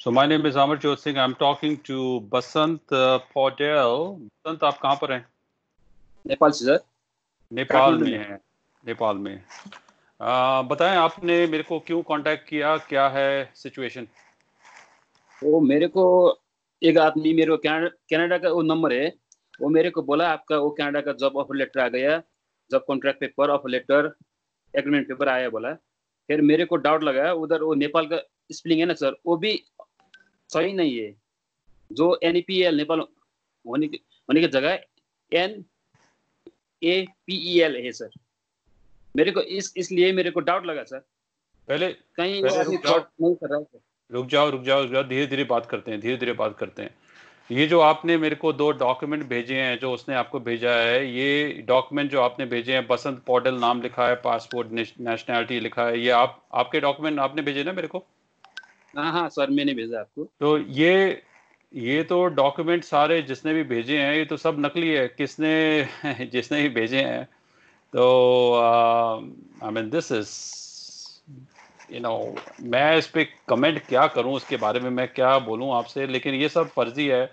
So my name is Amar Jyot Singh. I'm talking to Basant uh, Paudel. Basant, आप कहाँ पर हैं? नेपाल से सर। नेपाल में हैं। नेपाल में। आ, बताएँ आपने मेरे को क्यों कांटेक्ट किया? क्या है सिचुएशन वो मेरे को एक आदमी मेरे को कनाडा का वो नंबर है। वो मेरे को बोला आपका वो कनाडा का जॉब ऑफ़र लेटर आ गया। Job contract paper offer letter agreement paper आया बोला। फिर मेरे को डाउट लगा उधर वो नेपाल का स्पेलिंग है ना सर? वो भी सही नहीं है। जो एन नेपाल होने की होने की जगह N A P E L है सर मेरे को इस इसलिए मेरे को डाउट लगा सर पहले कहीं पहले रुक जाओ। नहीं कर रहा है रुक जाओ रुक जाओ रुक जाओ। धीरे धीरे बात करते हैं धीरे धीरे बात करते हैं। ये जो आपने मेरे को दो डॉक्यूमेंट भेजे हैं जो उसने आपको भेजा है ये डॉक्यूमेंट जो आपने भेजे हैं बसंत पोर्टल नाम लिखा है पासपोर्ट नेशनैलिटी लिखा है ये आप आपके डॉक्यूमेंट आपने भेजे ना मेरे को? हाँ हाँ सर मैंने भेजा आपको। तो ये ये तो डॉक्यूमेंट सारे जिसने भी भेजे हैं ये तो सब नकली है। किसने जिसने भी भेजे हैं। तो I mean this is you know मैं इस पर कमेंट क्या करूँ उसके बारे में मैं क्या बोलूँ आपसे? लेकिन ये सब फर्जी है।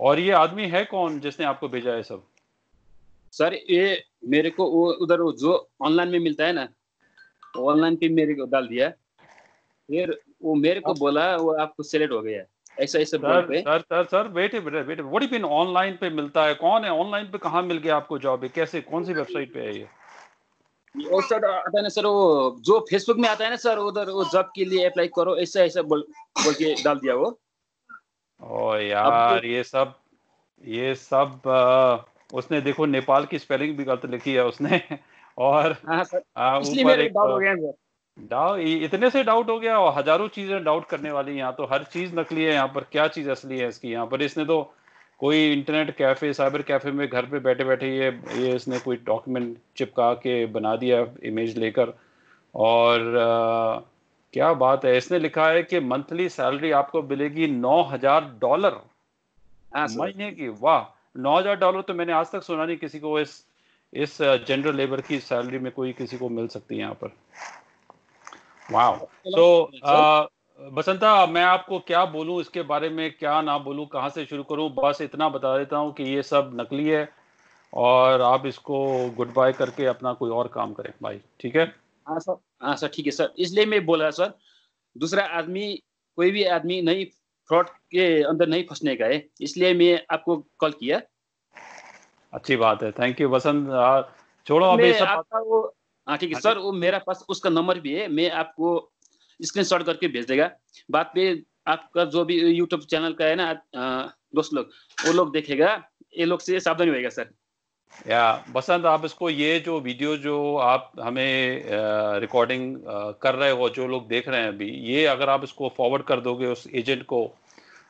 और ये आदमी है कौन जिसने आपको भेजा है सब? सर ये मेरे को उधर जो ऑनलाइन में मिलता है ना ऑनलाइन पे मेरे को डाल दिया। फिर वो मेरे को बोला वो आपको सिलेक्ट हो गया। ऐसा ऐसा बोल sir sir sir sir wait wait wait what you mean online पे मिलता है? कौन है? ऑनलाइन पे कहाँ मिल गया आपको जॉब है कैसे कौन सी वेबसाइट पे है ये? वो सर आता है ना सर वो जो फेसबुक में आता है ना सर उधर वो जॉब के लिए अप्लाई करो ऐसा ऐसा बोल बोल के डाल दिया वो। ओ यार ये सब ये सब आ, उसने देखो नेपाल की स्पेलिंग भी गलत लिखी है उसने। और हाँ सर। इसलिए मेरे डाउट हो गया सर। डाउ इतने से डाउट हो गया और हज़ारों चीज़ें डाउट करने वाली यहाँ तो हर चीज़ नकली है यहाँ पर क्या चीज़ असली है इसकी? यहाँ पर इसने तो कोई इंटरनेट कैफ़े साइबर कैफ़े में घर पे बैठे बैठे ये ये इसने कोई डॉक्यूमेंट चिपका के बना दिया इमेज लेकर। और आ, क्या बात है इसने लिखा है कि मंथली सैलरी आपको मिलेगी नौ हज़ार डॉलर महीने की वाह नौ हज़ार डॉलर तो मैंने आज तक सुना नहीं किसी को। इस इस जनरल लेबर की सैलरी में कोई किसी को मिल सकती है यहाँ पर। वाह तो बसंता मैं आपको क्या बोलूँ इसके बारे में क्या ना बोलूँ कहाँ से शुरू करूँ बस इतना बता देता हूँ कि ये सब नकली है और आप इसको गुड बाय करके अपना कोई और काम करें। भाई ठीक है? हाँ सर हाँ सर ठीक है सर। इसलिए मैं बोला सर दूसरा आदमी कोई भी आदमी नहीं फ्रॉड के अंदर नहीं फंसने का है। इसलिए मैं आपको कॉल किया। अच्छी बात है। Thank you Basant. छोड़ो अभी सब आपका वो हाँ ठीक है। हाँ सर वो मेरा पास उसका नंबर भी है मैं आपको स्क्रीन शॉट करके भेज देगा। बाद में आपका जो भी यूट्यूब चैनल का है ना दोस्त लोग वो लोग देखेगा। ये लोग से सावधानी होएगा सर। या बसंत आप इसको ये जो वीडियो जो आप हमें रिकॉर्डिंग कर रहे हो जो लोग देख रहे हैं अभी ये अगर आप इसको फॉरवर्ड कर दोगे उस एजेंट को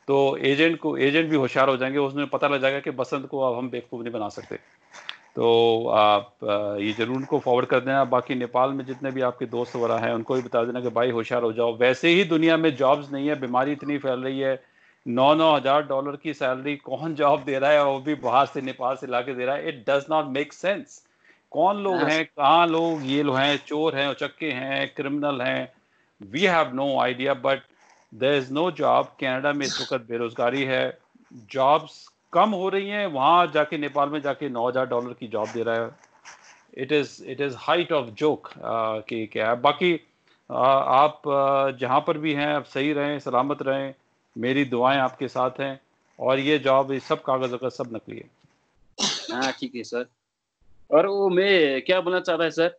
तो एजेंट को एजेंट भी होशियार हो जाएँगे। उसमें पता लग जाएगा कि बसंत को अब हम बेवकूफ़ नहीं बना सकते। तो आप ये ज़रूर उनको फॉरवर्ड कर देना। बाकी नेपाल में जितने भी आपके दोस्त वगैरह हैं उनको भी बता देना कि भाई होशियार हो जाओ। वैसे ही दुनिया में जॉब्स नहीं है बीमारी इतनी फैल रही है। नौ नौ हज़ार डॉलर की सैलरी कौन जॉब दे रहा है? वो भी बाहर से नेपाल से लाके दे रहा है। It does not make sense कौन लोग हाँ। हैं? कहाँ लोग ये लोग हैं? चोर हैं उचक्के हैं क्रिमिनल हैं। We have no idea but there is no job Canada में इस वक्त बेरोजगारी है। जॉब्स कम हो रही हैं वहाँ जाके नेपाल में जाके नौ हज़ार डॉलर की जॉब दे रहा है। It is it is height of joke कि क्या है। बाकी आ, आप जहाँ पर भी हैं आप सही रहें सलामत रहें मेरी दुआएँ आपके साथ हैं और ये जॉब ये सब कागज़ वगैरह सब नकली है। हाँ ठीक है सर। और वो मैं क्या बोलना चाहता है सर?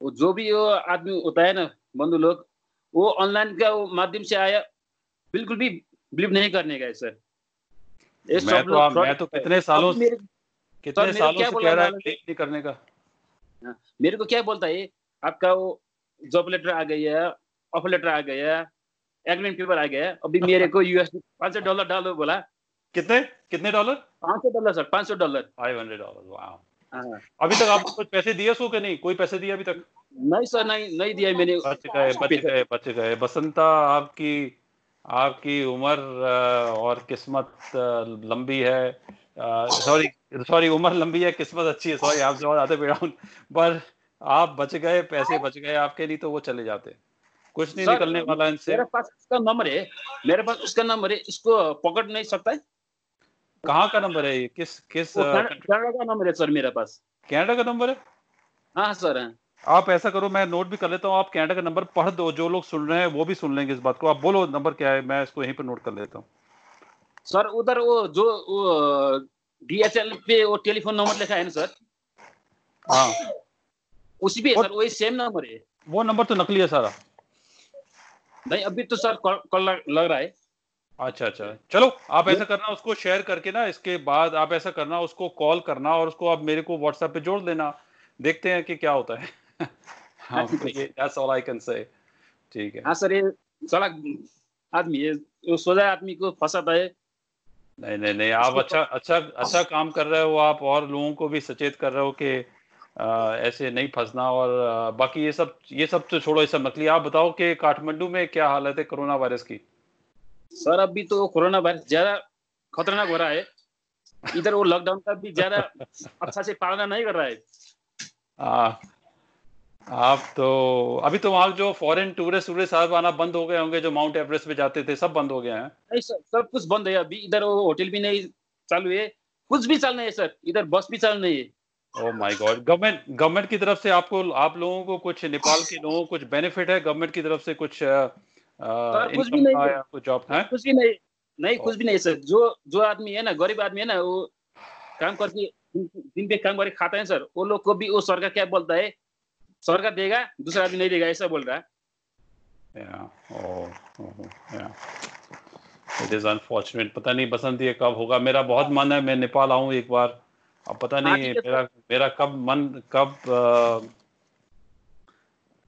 वो जो भी वो आदमी होता है ना बंधु लोग वो ऑनलाइन का माध्यम से आया बिल्कुल भी बिलीव नहीं करने का है सर। मैं तो मैं तो है। कितने सालों मेरे, कितने मेरे सालों से कह रहा है नहीं करने का? मेरे को क्या बोलता है? आपका वो जॉब लेटर आ गया ऑफ़र लेटर आ गया एग्रीमेंट पेपर आ गया अभी मेरे को यूएस पाँच सौ डॉलर डालो बोला। कितने? कितने डॉलर? पाँच सौ डॉलर सर पाँच सौ डॉलर। फाइव हंड्रेड डॉलर हाँ। अभी तक आपको कुछ पैसे दिए सो कि नहीं? कोई पैसे दिए अभी तक? नहीं सर नहीं नहीं दिया मैंने। बच गए बच गए बच गए। बसंता आपकी आपकी उम्र और किस्मत लंबी है। सॉरी सॉरी उम्र लंबी है किस्मत अच्छी है। सॉरी आपसे बहुत आते पे पर आप बच गए पैसे बच गए आपके लिए तो वो चले जाते कुछ नहीं निकलने वाला इनसे। मेरे पास उसका नंबर है। मेरे पास उसका नंबर है। इसको पकड़ नहीं सकता है। कहाँ का नंबर है ये? किस किस कनाडा कनाडा का नंबर है सर मेरे पास। कनाडा का नंबर है? हाँ सर हाँ। आप ऐसा करो मैं नोट भी कर लेता हूँ आप कनाडा का नंबर पढ़ दो जो लोग सुन रहे हैं वो भी सुन लेंगे इस बात को। आप बोलो नंबर क्या है मैं इसको यहीं पर नोट कर लेता हूँ। सर उधर वो जो डीएचएल पे वो टेलीफोन नंबर लिखा है ना सर? हाँ। उसी पे सर वही सेम नंबर है। वो नंबर तो नकली है सारा। नहीं अभी तो सर कॉल लग, लग रहा है। अच्छा अच्छा। चलो आप ऐसा करना उसको शेयर करके ना इसके बाद आप ऐसा करना उसको कॉल करना और उसको आप मेरे को व्हाट्सएप पे जोड़ देना। देखते हैं कि क्या होता है। हाँ ठीक। ये that's all I can say ठीक है। हाँ सर ये साला आदमी सोजा आदमी को फंसाता है। नहीं नहीं नहीं आप अच्छा अच्छा अच्छा काम कर रहे हो आप और लोगों को भी सचेत कर रहे हो कि ऐसे नहीं फंसना और बाकी ये सब ये सब तो छोड़ो ये सब नकली। आप बताओ कि काठमांडू में क्या हालत है कोरोना वायरस की? सर अभी तो कोरोना वायरस ज़्यादा खतरनाक हो रहा है। इधर वो लॉकडाउन का भी ज़्यादा अच्छा से पालना नहीं कर रहा है। हाँ आप तो अभी तो वहाँ जो फॉरेन टूरिस्ट टूरिस्ट आना बंद हो गए होंगे जो माउंट एवरेस्ट पे जाते थे सब बंद हो गए हैं। नहीं सर सब कुछ बंद है। अभी इधर होटल भी नहीं चालू है। कुछ भी चालू नहीं है सर। इधर बस भी चालू नहीं है। Oh my God government government की तरफ़ से आपको आप लोगों को कुछ नेपाल के लोगों को कुछ बेनिफिट है? गवर्नमेंट की तरफ़ से कुछ कुछ भी नहीं है। कुछ जॉब है? कुछ भी नहीं नहीं कुछ भी नहीं सर। जो जो आदमी है ना गरीब आदमी है ना वो काम करके दिन पे काम करके खाता है सर। वो लोग को भी वो सरकार क्या बोलता है? सरकार देगा दूसरा आदमी नहीं देगा ऐसा बोल रहा है Yeah. Oh, oh, yeah. It is unfortunate. पता नहीं बसंत ये कब होगा मेरा बहुत मन है मैं नेपाल आऊँ एक बार अब पता हाँ, नहीं मेरा मेरा कब मन कब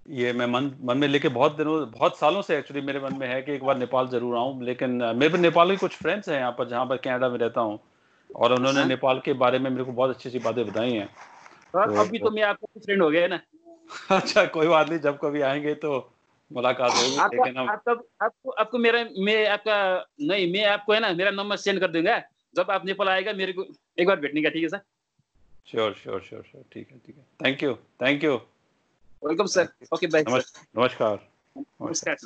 ये मैं मन मन में लेके बहुत दिनों बहुत सालों से एक्चुअली मेरे मन में है कि एक बार नेपाल ज़रूर आऊँ लेकिन मेरे भी नेपाल के कुछ फ्रेंड्स हैं यहाँ पर जहाँ पर कनाडा में रहता हूँ और उन्होंने हाँ। नेपाल के बारे में मेरे को बहुत अच्छी अच्छी बातें बताई हैं तो- अभी तो मैं आपका फ्रेंड हो गया है ना अच्छा कोई बात नहीं जब कभी आएँगे तो मुलाकात होगी लेकिन हम आपका आपको आपको मेरा मैं आपका नहीं मैं आपको है ना मेरा नंबर सेंड कर दूँगा। जब आप नेपाल आएगा मेरे को एक बार भेटने का ठीक है sir? Sure sure sure sure ठीक है ठीक है। Thank you thank you welcome sir okay bye नमस्कार। नमस्कार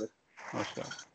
नमस्कार।